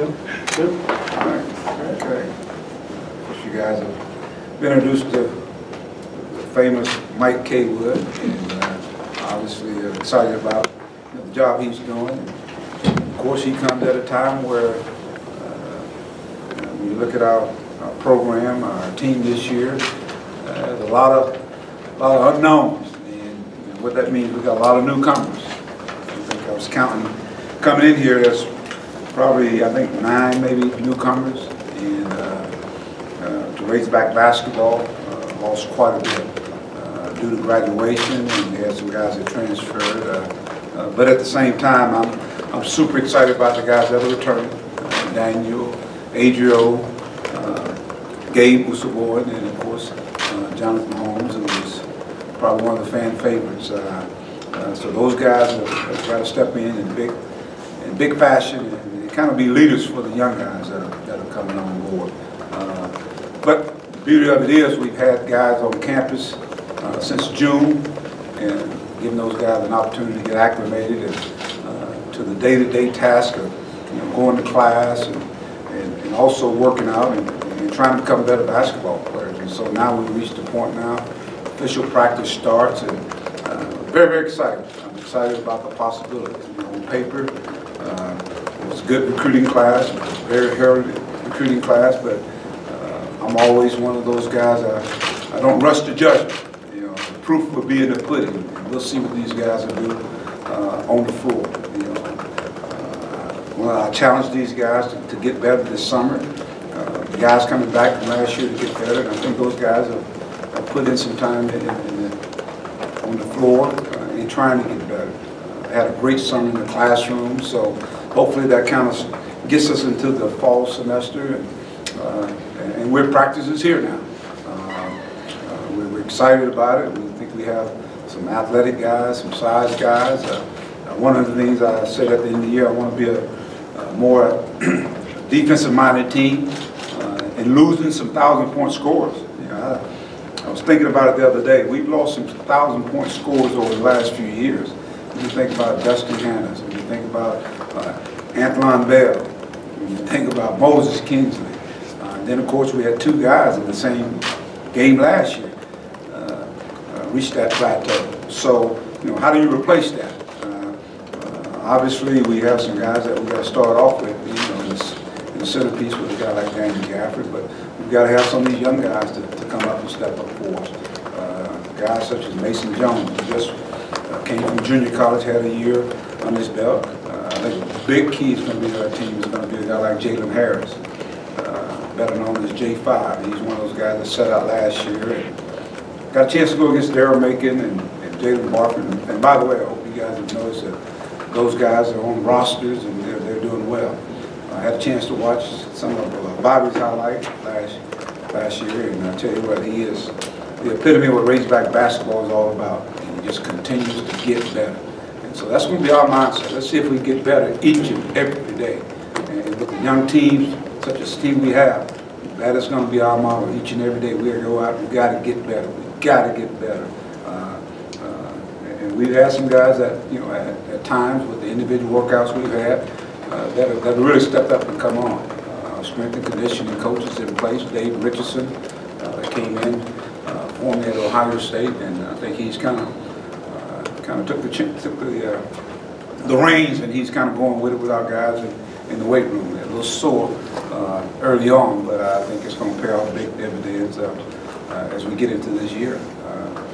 All right, you guys have been introduced to the famous Mike K. Wood, and uh, obviously uh, excited about you know, the job he's doing. Of course, he comes at a time where, uh, when you look at our, our program, our team this year, uh, there's a lot of, a lot of unknowns, and you know, what that means, we've got a lot of newcomers. I think I was counting, coming in here, there's probably, I think, nine maybe newcomers, and uh, uh, to Razorback basketball uh, lost quite a bit due to graduation, and had some guys that transferred. But at the same time, I'm, I'm super excited about the guys that are returning. Daniel, Adrio, uh, Gabe Osabuohien, and of course, Jonathan Holmes, who was probably one of the fan favorites. Uh, uh, So those guys have have got to step in in big, in big fashion and kind of be leaders for the young guys that are, that are coming on board. Uh, But the beauty of it is, we've had guys on campus uh, since June, and giving those guys an opportunity to get acclimated and, uh, to the day-to-day task of, you know, going to class and, and and also working out and, and trying to become better basketball players. And so now we've reached the point now, official practice starts, and uh, very, very excited. I'm excited about the possibilities. You know, on paper, good recruiting class, very heralded recruiting class, but uh, I'm always one of those guys, I, I don't rush to judgment. You know, the proof will be in the pudding. We'll see what these guys will do uh, on the floor, you know. Uh, Well, I challenge these guys to, to get better this summer. Uh, The guys coming back from last year to get better, and I think those guys have, have put in some time in, in the, on the floor uh, in trying to get. Uh, Had a great summer in the classroom, so hopefully that kind of gets us into the fall semester, and, uh, and we're practices here now. Uh, uh, We're we're excited about it, we think we have some athletic guys, some size guys. Uh, uh, One of the things I said at the end of the year, I want to be a a more defensive-minded team and losing some thousand-point scores. You know, I- I was thinking about it the other day. We've lost some thousand-point scores over the last few years. When you think about Dustin Hannahs, when you think about uh, Anton Beard, when you think about Moses Kingsley, uh, then, of course, we had two guys in the same game last year uh, uh, reached that plateau. So, you know, how do you replace that? Uh, uh, Obviously, we have some guys that we got to start off with, you know, this, the centerpiece with a guy like Danny Gafford, but we've got to have some of these young guys to, to come up and step up for us. Uh, Guys such as Mason Jones, just came from junior college, had a year on his belt. Uh, I think the big key is going to be our team is going to be a guy like Jalen Harris, uh, better known as J5. He's one of those guys that set out last year and got a chance to go against Daryl Macon and, and Jaylen Barford. And, and by the way, I hope you guys have noticed that those guys are on rosters and they're, they're doing well. I had a chance to watch some of uh, Bobby's highlight last last year, and I tell you what, he is the epitome of what Razorback basketball is all about. And just continues to get better. And so that's going to be our mindset. Let's see if we get better each and every day. And with the young teams, such as team we have, that is going to be our model each and every day. We go out, we got to get better. We got to get better. Uh, uh, and we've had some guys that, you know, at, at times with the individual workouts we've had, uh, that have, that have really stepped up and come on. Uh, strength and conditioning coaches in place, Dave Richardson, uh, came in, formerly at Ohio State, and I think he's kind of, kind of took the, took the, uh, the reins, and he's kind of going with it with our guys in, in the weight room. They're a little sore uh, early on, but I think it's going to pay off big dividends uh, uh, as we get into this year. Uh,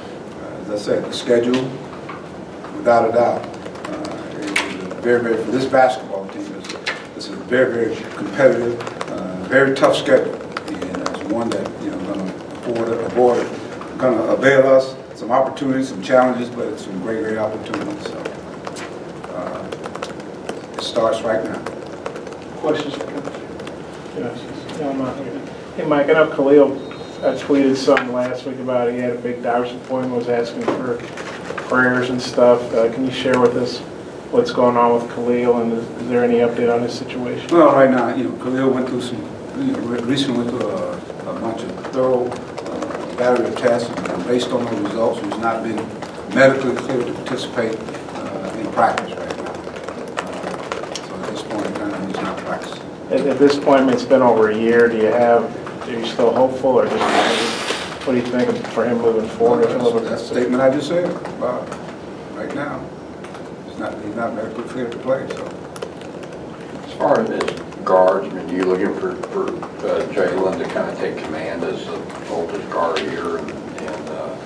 As I said, the schedule, without a doubt, is very, very, for this basketball team, it's, it's a very, very competitive, very tough schedule. And it's one that, you know, gonna afford, afford, gonna avail us some opportunities, some challenges, but it's some great, great opportunities, so. uh, It starts right now. Questions for Coach? Yes, no, I'm not here. Hey, Mike, I know Khalil uh, tweeted something last week about he had a big doctor's appointment, was asking for prayers and stuff. Uh, Can you share with us what's going on with Khalil, and is is there any update on his situation? Well, right now, you know, Khalil went through some, you know, recently went through a, a bunch of thorough battery of tests, and based on the results, he's not been medically cleared to participate uh, in practice right now. So at this point in time, he's not practicing. At, at this point, I mean, it's been over a year, do you have, are you still hopeful, or just, what do you think for him moving forward? if a little bit- That statement I just said, Bob, right now, he's not, he's not medically cleared to play, so. As far as guards, I mean, you looking for, for uh, Jalen to kind of take command as the oldest guard here and, and uh,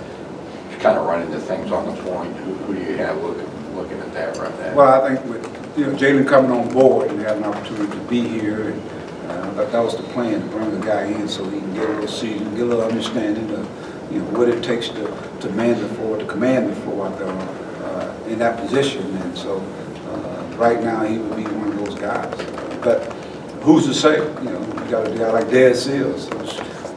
kind of running the things on the point? Who, who do you have looking, looking at that right now? Well, I think with, you know, Jalen coming on board and having an opportunity to be here, and, uh, that, that was the plan, to bring the guy in so he can get a little season, get a little understanding of, you know, what it takes to, to man the floor, to command the floor there, uh, in that position, and so, uh, right now, he would be one of those guys. But who's to say, you know, you got a guy like Desi Sills,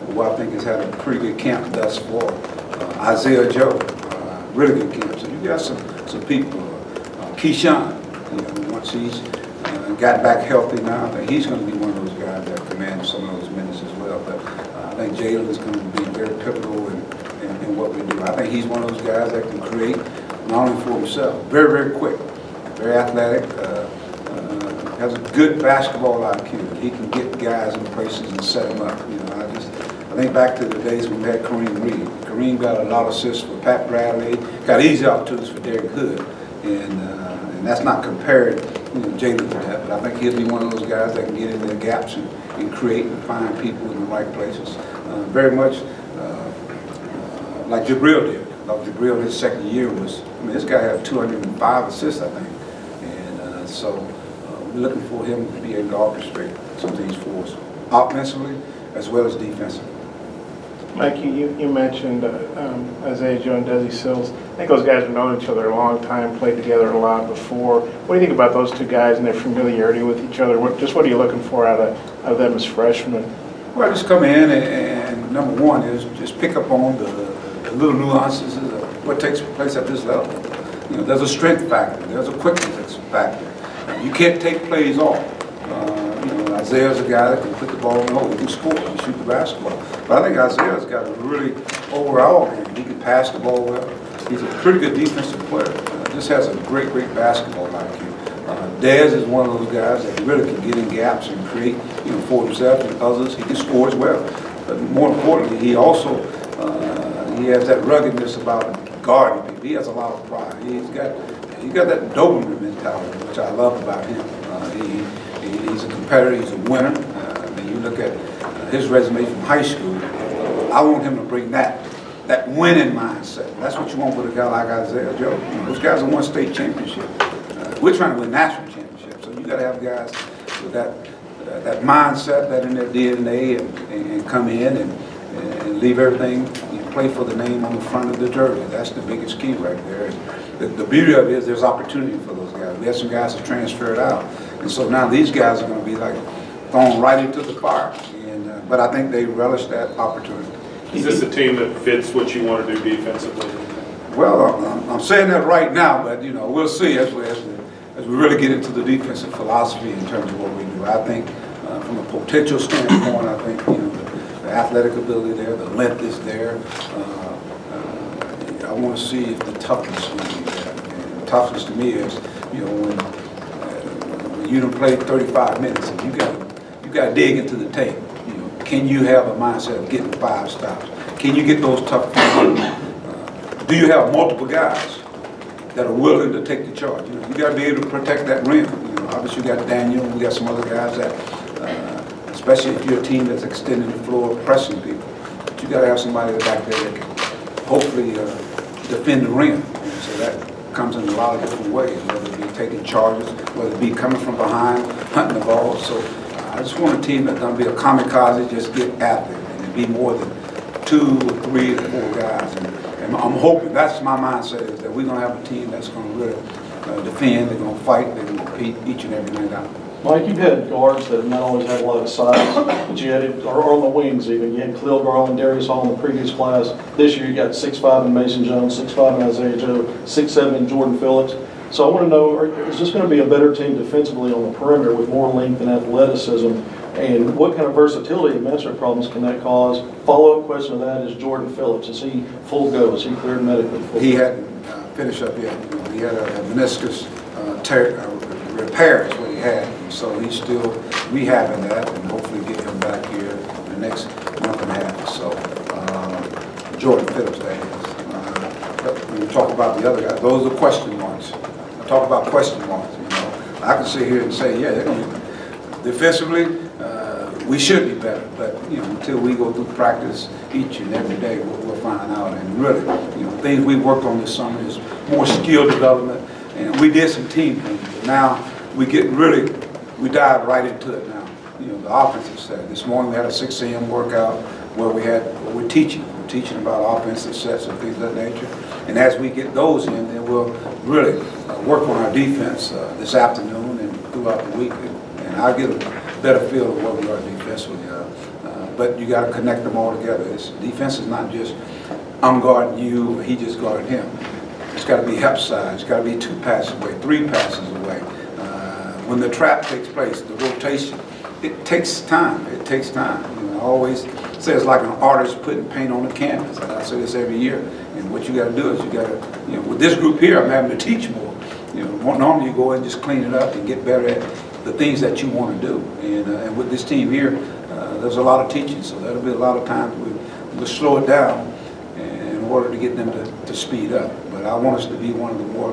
who I think has had a pretty good camp thus far, Uh, Isaiah Joe, uh, really good camp, so you got some, some people, uh, Keyshawn, you know, once he's uh, got back healthy now, I think he's going to be one of those guys that commands some of those minutes as well. But uh, I think Jalen is going to be very pivotal in, in, in what we do. I think he's one of those guys that can create not only for himself, very, very quick, very athletic, uh, uh, has a good basketball IQ. He can get guys in places and set them up. You know, I just I think back to the days when we had Kareem Reed. Kareem got a lot of assists for Pat Bradley, got easy opportunities for Derek Hood, and uh, and that's not compared, you know, Jalen to that. But I think he'll be one of those guys that can get in their gaps and, and create and find people in the right places. Uh, very much uh, like Jabril did. Like Jabril, his second year was. I mean, this guy had 205 assists, I think, and uh, so looking for him to be able to orchestrate some of these for us, offensively as well as defensively. Mike, you- you, you mentioned uh, um, Isaiah Joe and Desi Sills. I think those guys have known each other a long time, played together a lot before. What do you think about those two guys and their familiarity with each other? What, just what are you looking for out of, out of them as freshmen? Well, just come in and, and number one is just pick up on the, the little nuances of what takes place at this level. You know, there's a strength factor, there's a quickness factor. You can't take plays off. Uh, you know, Isaiah's a guy that can put the ball in the hole, he can score, he can shoot the basketball. But I think Isaiah's got a really overall game. He can pass the ball well. He's a pretty good defensive player. Uh, just has a great, great basketball IQ. Uh, Dez is one of those guys that really can get in gaps and create, you know, for himself and others. He can score as well. But more importantly, he also, uh, he has that ruggedness about guarding people. He has a lot of pride. He's got, he got that Doberman mentality, which I love about him. Uh, he, he, he's a competitor, he's a winner. Uh, I mean, you look at uh, his resume from high school, I want him to bring that, that winning mindset. That's what you want with a guy like Isaiah Joe. You know, those guys have won state championship. Uh, we're trying to win national championships, so you got to have guys with that uh, that mindset, that in their DNA, and, and, and come in and, and leave everything, and play for the name on the front of the jersey. That's the biggest key right there. The, the beauty of it is there's opportunity for those guys. We have some guys that transferred out, and so now these guys are going to be like thrown right into the fire. And uh, but I think they relish that opportunity. Is this a team that fits what you want to do defensively? Well, I'm, I'm saying that right now, but you know, we'll see as we, as we, as we really get into the defensive philosophy in terms of what we do. I think uh, from a potential standpoint, I think, you know, the, the athletic ability there, the length is there. Uh, uh, I want to see if the toughness will be toughness to me is, you know, when, uh, when you don't play 35 minutes and you got you got to dig into the tape. You know, can you have a mindset of getting five stops? Can you get those tough? Uh, do you have multiple guys that are willing to take the charge? You know, you got to be able to protect that rim. You know, obviously you got Daniel, we got some other guys that, uh, especially if you're a team that's extending the floor, pressing people, but you got to have somebody back there that can hopefully uh, defend the rim. So that comes in a lot of different ways, whether it be taking charges, whether it be coming from behind, hunting the ball. So I just want a team that's going to be a kamikaze, just get after it, and be more than two or three or four guys. And, and I'm hoping, that's my mindset, is that we're going to have a team that's going to really uh, defend, they're going to fight, they're going to compete each and every night out. Mike, you've had guards that have not always had a lot of size, but you had, it- or on the wings even, you had Khalil Garland, Darious Hall in the previous class. This year you got six five in Mason Jones, six five in Isaiah Joe, six seven in Jordan Phillips. So I want to know, is this going to be a better team defensively on the perimeter with more length and athleticism? And what kind of versatility and matchup problems can that cause? Follow-up question to that is Jordan Phillips, is he full go? Is he cleared medically? full He hadn't uh, finished up yet. He had a a meniscus uh, tear, uh, repair had. So he's still rehabbing that and hopefully get him back here in the next month and a half or so. Uh, Jordan Phillips, that is. Uh, when you talk about the other guys, those are question marks. I talk about question marks, you know. I can sit here and say, yeah, they're gonna be defensively, uh, we should be better, but, you know, until we go through practice each and every day, we'll, we'll find out. And really, you know, things we worked on this summer is more skill development, and we did some team things. but Now, we get really, we dive right into it now. You know, the offensive side. This morning, we had a six AM workout where we had, we're teaching, we're teaching about offensive sets and things of that nature. And as we get those in, then we'll really uh, work on our defense uh, this afternoon and throughout the week. And and I'll get a better feel of where we are defensively. uh, uh, But you gotta connect them all together. It's, defense is not just, I'm guarding you, he just guarding him. It's gotta be help side, it's gotta be two passes away, three passes away. When the trap takes place, the rotation, it takes time, it takes time. You know, I always say it's like an artist putting paint on a canvas, I say this every year. And what you gotta do is you gotta, you know, with this group here, I'm having to teach more. You know, normally you go and just clean it up and get better at the things that you want to do. And, uh, and with this team here, uh, there's a lot of teaching, so there'll be a lot of times we, we'll slow it down in order to get them to, to speed up. But I want us to be one of the more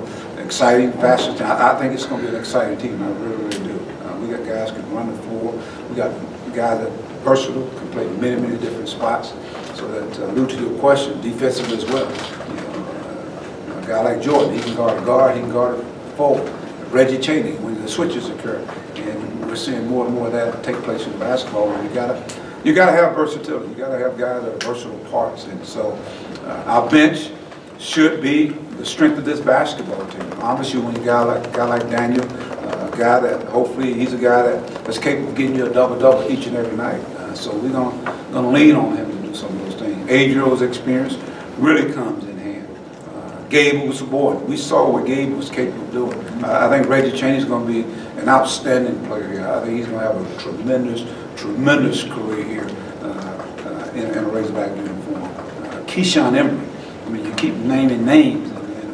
exciting, faster, te- I, I think it's gonna be an exciting team, I really, really do. Uh, we got guys can run the floor, we got guys that versatile, can play many, many different spots. So that, uh, allude to your question, defensive as well. You know, uh, a guy like Jordan, he can guard a guard, he can guard a forward. Reggie Chaney, when the switches occur. And we're seeing more and more of that take place in basketball. And you gotta, you gotta have versatility. You gotta have guys that are versatile parts. And so uh, our bench should be the strength of this basketball team. Obviously, when you got like, a guy like Daniel, uh, a guy that hopefully he's a guy that's capable of getting you a double-double each and every night. Uh, so we're gonna, gonna lean on him to do some of those things. Adrio's experience really comes in hand. Uh, Gabe was boy. We saw what Gabe was capable of doing. I think Reggie Chaney's going to be an outstanding player here. I think he's to have a tremendous, tremendous career here uh, uh, in, in a Razorback uniform. Uh, Keyshawn Embery. I mean, you keep naming names,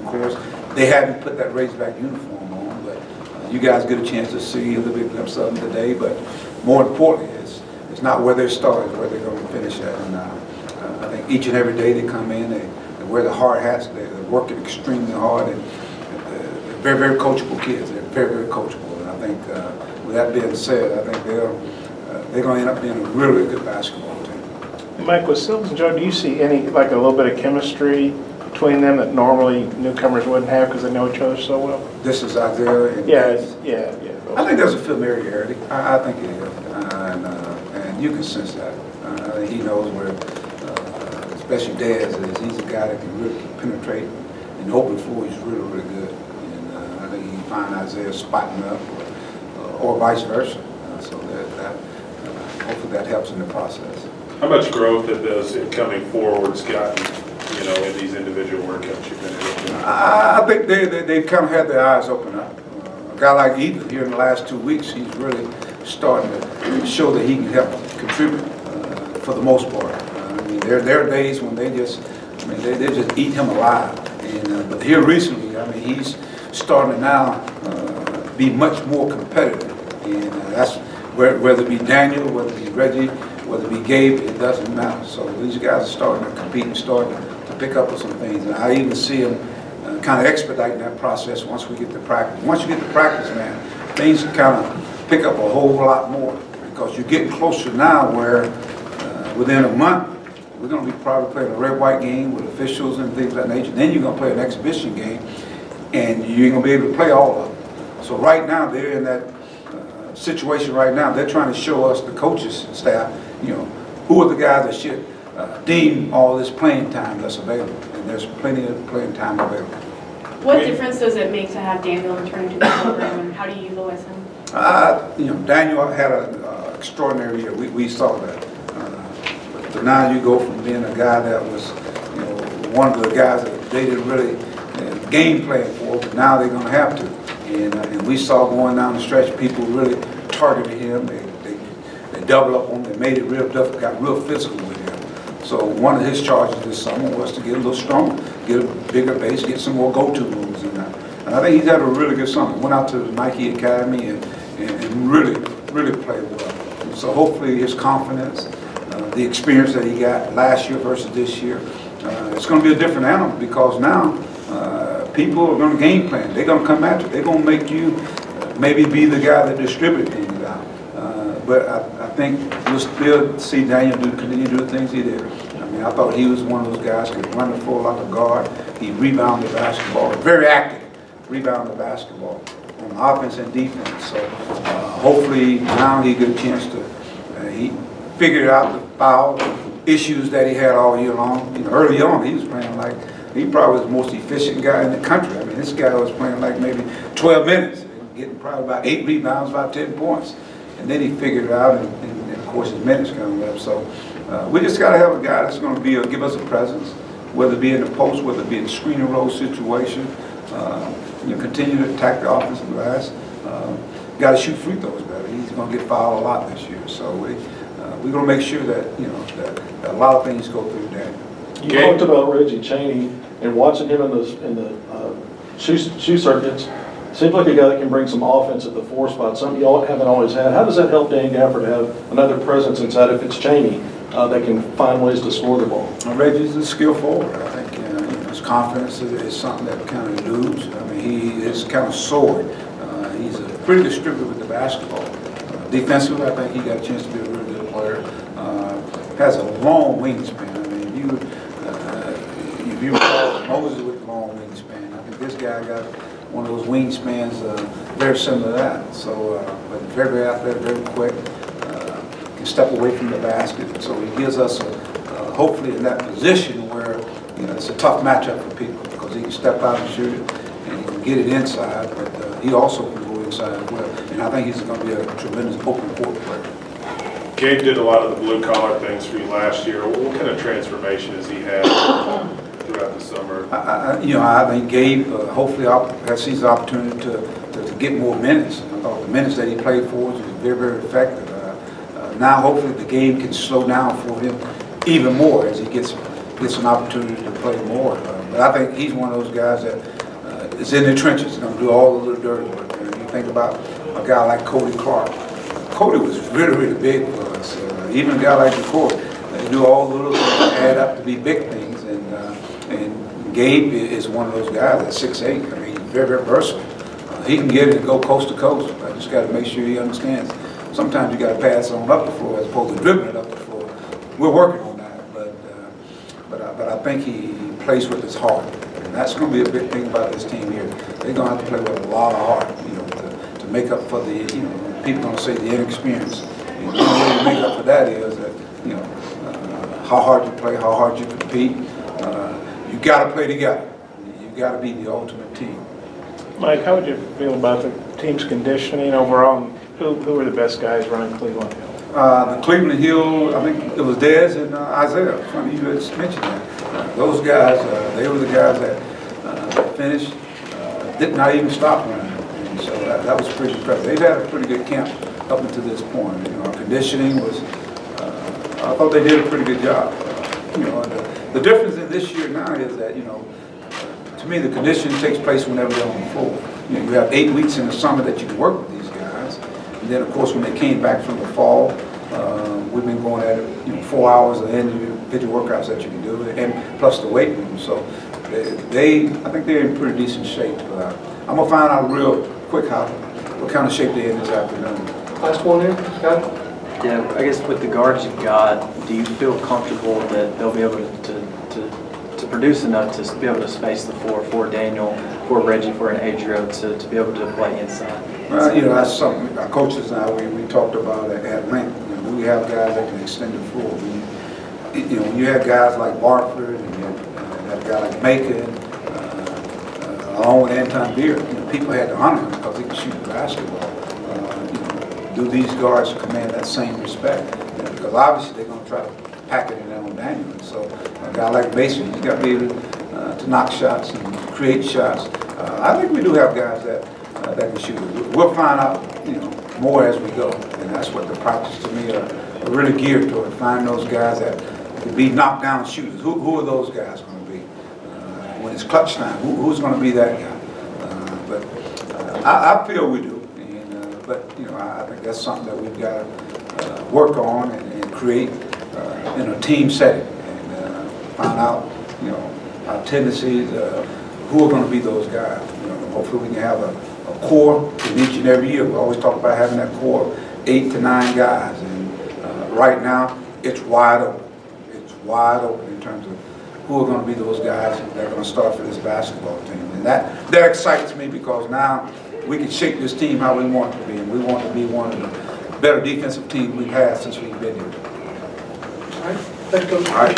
course, they hadn't put that Razorback uniform on, but uh, you guys get a chance to see a little bit of them today. But more importantly, it's, it's not where they start, it's where they're going to finish at. And uh, uh, I think each and every day they come in, they, they wear the hard hats, they- they're working extremely hard, and uh, they're very, very coachable kids. They're very, very coachable. And I think, uh, with that being said, I think they're, uh, they're going to end up being a really good basketball team. Mike, with Sills and Joe, do you see any, like a little bit of chemistry between them that normally newcomers wouldn't have because they know each other so well? This is Isaiah. and- Yeah, it's- yeah, yeah. I think there's a familiarity. I, I think it is. And, uh, and you can sense that. Uh, I think he knows where, uh, especially Dez is. He's a guy that can really penetrate in the open floor. He's really, really good. And uh, I think he can find Isaiah spotting up or, or vice versa. Uh, so that, that uh, hopefully that helps in the process. How much growth have those incoming forwards gotten, you know, in these individual workouts you've been able to? I think they, they, they've kind of had their eyes open up. A guy like Ethan here in the last two weeks, he's really starting to show that he can help contribute uh, for the most part. Uh, I mean, there, there are days when they just, I mean, they, they just eat him alive. And, uh, but here recently, I mean, he's starting to now uh, be much more competitive. And uh, that's, whe- whether it be Daniel, whether it be Reggie, whether it be Gabe, it doesn't matter. So these guys are starting to compete and starting to pick up on some things. And I even see them uh, kind of expediting that process once we get to practice. Once you get to practice, man, things kind of pick up a whole lot more because you're getting closer now where uh, within a month, we're going to be probably playing a red-white game with officials and things of that nature. Then you're going to play an exhibition game, and you ain't going to be able to play all of them. So right now, they're in that uh, situation right now. They're trying to show us, the coaches staff, you know, who are the guys that should uh, deem all this playing time that's available. And there's plenty of playing time available. What difference does it make to have Daniel return to the program, and how do you utilize him? Uh, you know, Daniel had an extraordinary year. We, we saw that. Uh, But now you go from being a guy that was, you know, one of the guys that they didn't really uh, game plan for, but now they're gonna have to. And, uh, and we saw going down the stretch, people really targeted him. They, they, they doubled up on him, they made it real tough, got real physical with him. So one of his charges this summer was to get a little stronger, get a bigger base, get some more go-to moves in there. And I think he's had a really good summer. Went out to the Nike Academy and, and and really, really played well. So hopefully his confidence, uh, the experience that he got last year versus this year, uh, it's going to be a different animal because now uh, people are going to game plan. They're going to come at you. They're going to make you uh, maybe be the guy that distributes things out. Uh, But I think you'll still see Daniel do, continue to do the things he did. I mean, I thought he was one of those guys who could run the floor like a guard. He rebounded the basketball, very active, rebounded the basketball on offense and defense. So uh, hopefully now he get a chance to, uh, he figured out the foul issues that he had all year long. You know, early on, he was playing like, he probably was the most efficient guy in the country. I mean, this guy was playing like maybe 12 minutes, getting probably about eight rebounds, about 10 points. And then he figured it out, and, and and of course his minutes coming up. So uh, we just got to have a guy that's going to be a, give us a presence, whether it be in the post, whether it be in the screen and roll situation. Uh, you know, continue to attack the offensive glass. Uh, got to shoot free throws better. He's going to get fouled a lot this year. So we uh, we're going to make sure that you know that, that a lot of things go through Daniel. You talked about Reggie Chaney and watching him in the, in the uh, shoe, shoe circuits. Seems like a guy that can bring some offense at the four spot, something y'all haven't always had. How does that help Dan Gafford to have another presence inside if it's Chaney uh, that can find ways to score the ball? Now, Reggie's a skill forward. I think uh, you know, his confidence is, is something that kind of eludes. I mean, he is kind of soared. Uh, he's a pretty distributor with the basketball. Uh, defensively, I think he got a chance to be a really good player. Uh, has a long wingspan. I mean, you uh, if you recall Moses with long wingspan, I think this guy got one of those wingspans uh, very similar to that. So, uh, but very, very athletic, very quick. Uh, can step away from the basket. So he gives us a, uh, hopefully in that position where you know it's a tough matchup for people because he can step out and shoot it and he can get it inside, but uh, he also can go inside as well. And I think he's going to be a tremendous open court player. Gabe did a lot of the blue collar things for you last year. What kind of transformation has he had throughout the summer? I- I, you know, I think Gabe, uh, hopefully, op- has sees the opportunity to, to to get more minutes. I thought the minutes that he played for was very, very effective. Uh, uh, Now, hopefully, the game can slow down for him even more as he gets, gets an opportunity to play more. Uh, But I think he's one of those guys that uh, is in the trenches, going to do all the little dirty work. And you think about a guy like Coty Clarke. Cody was really, really big for us. Uh, Even a guy like McCoy, they do all the little things that add up to be big things. Gabe is one of those guys that's six eight. I mean, very, very versatile. Uh, He can get it and go coast to coast. I just got to make sure he understands. Sometimes you got to pass on up the floor as opposed to dribbling it up the floor. We're working on that, but, uh, but I, but I think he he plays with his heart. And that's going to be a big thing about this team here. They're going to have to play with a lot of heart, you know, to, to make up for the, you know, people going to say the inexperience. And the only way to make up for that is that, you know, uh, how hard you play, how hard you compete. Uh, You got to play together. You got to be the ultimate team. Mike, how would you feel about the team's conditioning overall? Who, who are the best guys running Cleveland Hill? Uh, the Cleveland Hill, I think it was Dez and uh, Isaiah, funny you had mentioned that. Uh, Those guys, uh, they were the guys that uh, finished, uh, did not even stop running. And so that, that was pretty impressive. They've had a pretty good camp up until this point. You know, our conditioning was, uh, I thought they did a pretty good job. You know, and the, the difference in this year now is that, you know, to me, the conditioning takes place whenever they're on the floor. You know, you have eight weeks in the summer that you can work with these guys. And then, of course, when they came back from the fall, uh, we've been going at it, you know, four hours of individual workouts that you can do, and plus the weight room. So they, they I think they're in pretty decent shape. Uh, I'm gonna find out real quick how, what kind of shape they're in this afternoon. Last one here, Scott? Yeah, I guess with the guards you've got, do you feel comfortable that they'll be able to, to, to, produce enough to be able to space the floor for Daniel, for Reggie, for an Adrian to, to be able to play inside? Well, you know, that's something, our coaches and I, we, we talked about it at length. You know, we have guys that can extend the floor. We, you know, when you have guys like Barford and you have, a guy like Macon, uh, uh, along with Anton Beard, you know, people had to honor him because he could shoot the basketball. Uh, you know, do these guards command that same respect? Because obviously they're going to try to pack it in their own. And so a guy like Mason, he's got to be able uh, to knock shots and create shots. Uh, I think we do have guys that uh, that can shoot. We'll find out, you know, more as we go, and that's what the practice to me are, are really geared toward. Find those guys that can be knockdown shooters. Who, who are those guys going to be uh, when it's clutch time? Who, who's going to be that guy? Uh, but uh, I, I feel we do, but, you know, I, I think that's something that we've got work on and, and create, uh, in a team setting. And, uh, find out, you know, our tendencies, uh, who are gonna be those guys. You know, hopefully we can have a, a core in each and every year. We always talk about having that core, eight to nine guys. And, uh, right now, it's wide open. It's wide open in terms of who are gonna be those guys that are gonna start for this basketball team. And that, that excites me because now we can shape this team how we want it to be. And we want to be one of the better defensive team we've had since we've been here. Thank you. All right.